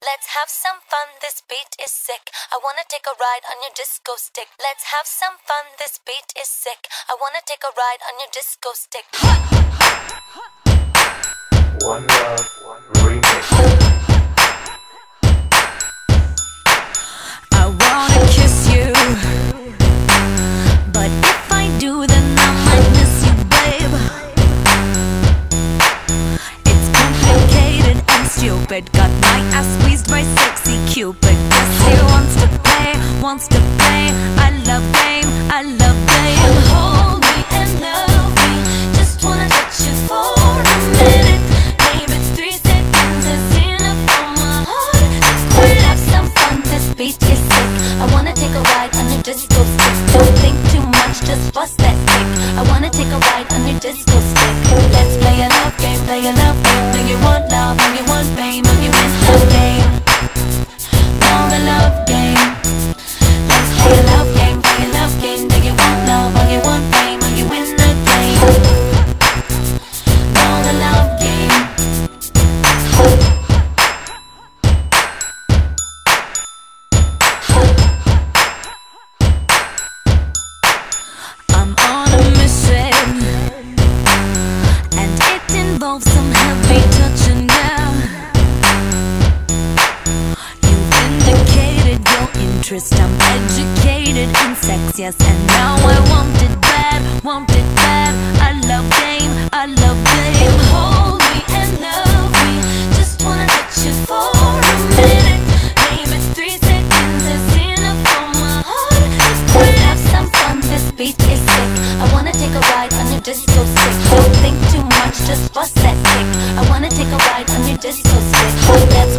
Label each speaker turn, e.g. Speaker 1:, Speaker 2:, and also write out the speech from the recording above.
Speaker 1: Let's have some fun, this beat is sick. I wanna take a ride on your disco stick. Let's have some fun, this beat is sick. I wanna take a ride on your disco stick.
Speaker 2: One Love
Speaker 3: one Remix. Stupid. Got my ass squeezed by sexy Cupid. Guess he wants to play, wants to play. I love game, I love game. Hold me and love me. Just wanna touch you for a minute. Babe, it's three seconds. It's enough for my heart.
Speaker 1: Let's have some fun, this beat is sick. I wanna take a ride on your disco stick. Don't think too much, just bust that stick. I wanna take a ride on your disco stick. Let's play a love game, play a love game. Do you want love? Do you want fame?
Speaker 3: Interest. I'm educated in sex, yes, and now I want it bad, want it bad. I love game, I love game. Hold me and love me. Just wanna touch you for a minute. Babe, it's three seconds. It's enough for my heart.
Speaker 1: Let's have some fun, this beat is sick. I wanna take a ride on your disco stick. Don't think too much, just bust that stick. I wanna take a ride on your disco stick. Let's